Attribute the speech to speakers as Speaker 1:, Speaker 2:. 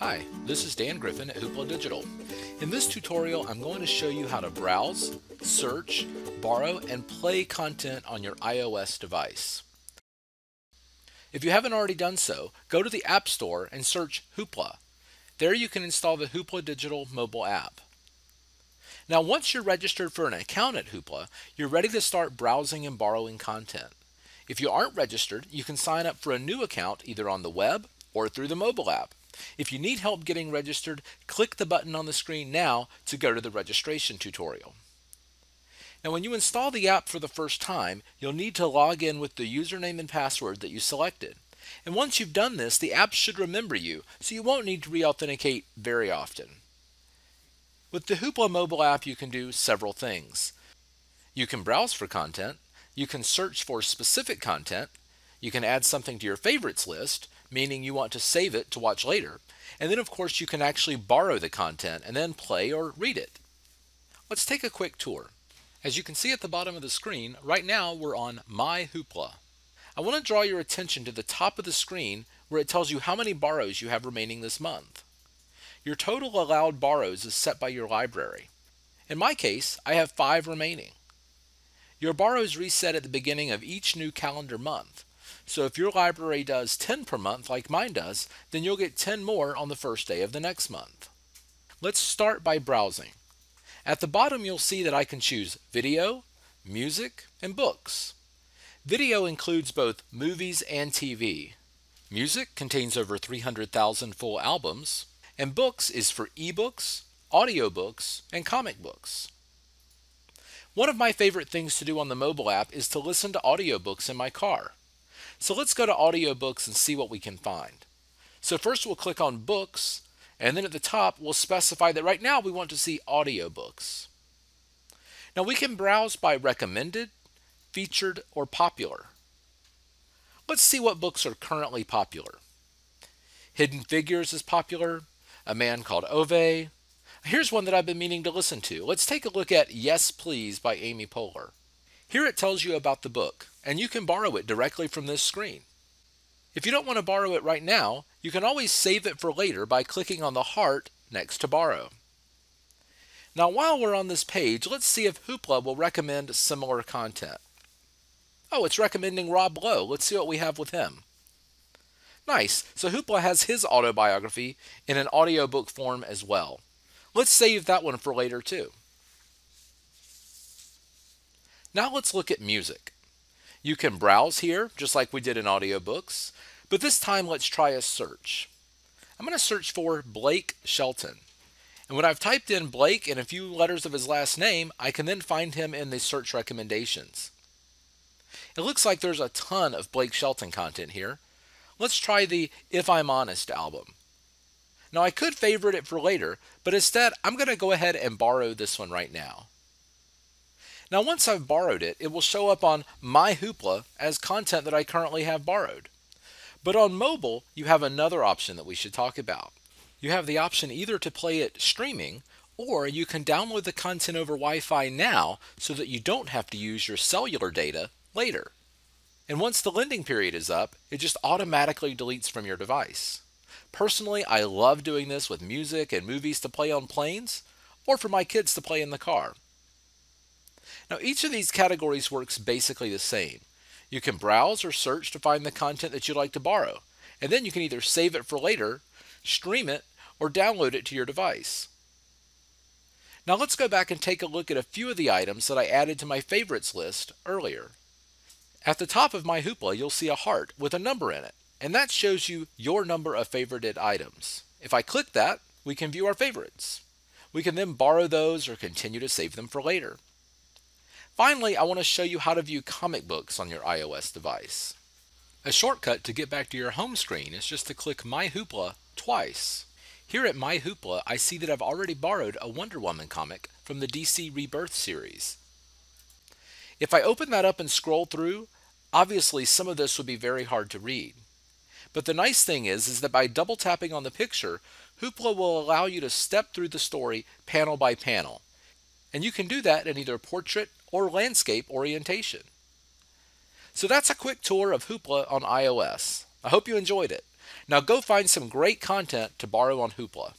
Speaker 1: Hi, this is Dan Griffin at Hoopla Digital. In this tutorial, I'm going to show you how to browse, search, borrow, and play content on your iOS device. If you haven't already done so, go to the App Store and search Hoopla. There you can install the Hoopla Digital mobile app. Now once you're registered for an account at Hoopla, you're ready to start browsing and borrowing content. If you aren't registered, you can sign up for a new account either on the web or through the mobile app. If you need help getting registered, click the button on the screen now to go to the registration tutorial. Now when you install the app for the first time, you'll need to log in with the username and password that you selected. And once you've done this, the app should remember you, so you won't need to re-authenticate very often. With the Hoopla mobile app, you can do several things. You can browse for content, you can search for specific content, you can add something to your favorites list, meaning you want to save it to watch later, and then of course you can actually borrow the content and then play or read it. Let's take a quick tour. As you can see at the bottom of the screen, right now we're on My Hoopla. I want to draw your attention to the top of the screen where it tells you how many borrows you have remaining this month. Your total allowed borrows is set by your library. In my case, I have five remaining. Your borrows reset at the beginning of each new calendar month. So if your library does 10 per month like mine does, then you'll get 10 more on the first day of the next month. Let's start by browsing. At the bottom you'll see that I can choose video, music, and books. Video includes both movies and TV. Music contains over 300,000 full albums and books is for ebooks, audiobooks, and comic books. One of my favorite things to do on the mobile app is to listen to audiobooks in my car. So let's go to audiobooks and see what we can find. So first we'll click on books, and then at the top we'll specify that right now we want to see audiobooks. Now we can browse by recommended, featured, or popular. Let's see what books are currently popular. Hidden Figures is popular, a man called Ove. Here's one that I've been meaning to listen to. Let's take a look at Yes Please by Amy Poehler. Here it tells you about the book, and you can borrow it directly from this screen. If you don't want to borrow it right now, you can always save it for later by clicking on the heart next to borrow. Now while we're on this page, let's see if Hoopla will recommend similar content. Oh, it's recommending Rob Lowe. Let's see what we have with him. Nice. So Hoopla has his autobiography in an audiobook form as well. Let's save that one for later too. Now let's look at music. You can browse here, just like we did in audiobooks, but this time let's try a search. I'm going to search for Blake Shelton. And when I've typed in Blake and a few letters of his last name, I can then find him in the search recommendations. It looks like there's a ton of Blake Shelton content here, Let's try the If I'm Honest album. Now I could favorite it for later, but instead I'm going to go ahead and borrow this one right now. Now once I've borrowed it, it will show up on My Hoopla as content that I currently have borrowed. But on mobile, you have another option that we should talk about. You have the option either to play it streaming, or you can download the content over Wi-Fi now so that you don't have to use your cellular data later. And once the lending period is up, it just automatically deletes from your device. Personally, I love doing this with music and movies to play on planes or for my kids to play in the car. Now, each of these categories works basically the same. You can browse or search to find the content that you'd like to borrow, and then you can either save it for later, stream it, or download it to your device. Now let's go back and take a look at a few of the items that I added to my favorites list earlier. At the top of my hoopla, you'll see a heart with a number in it, and that shows you your number of favorited items. If I click that, we can view our favorites. We can then borrow those or continue to save them for later. Finally, I want to show you how to view comic books on your iOS device. A shortcut to get back to your home screen is just to click My Hoopla twice. Here at My Hoopla, I see that I've already borrowed a Wonder Woman comic from the DC Rebirth series. If I open that up and scroll through, obviously some of this would be very hard to read. But the nice thing is, is that by double tapping on the picture, Hoopla will allow you to step through the story panel by panel. And you can do that in either portrait or landscape orientation. So that's a quick tour of Hoopla on iOS. I hope you enjoyed it. Now go find some great content to borrow on Hoopla.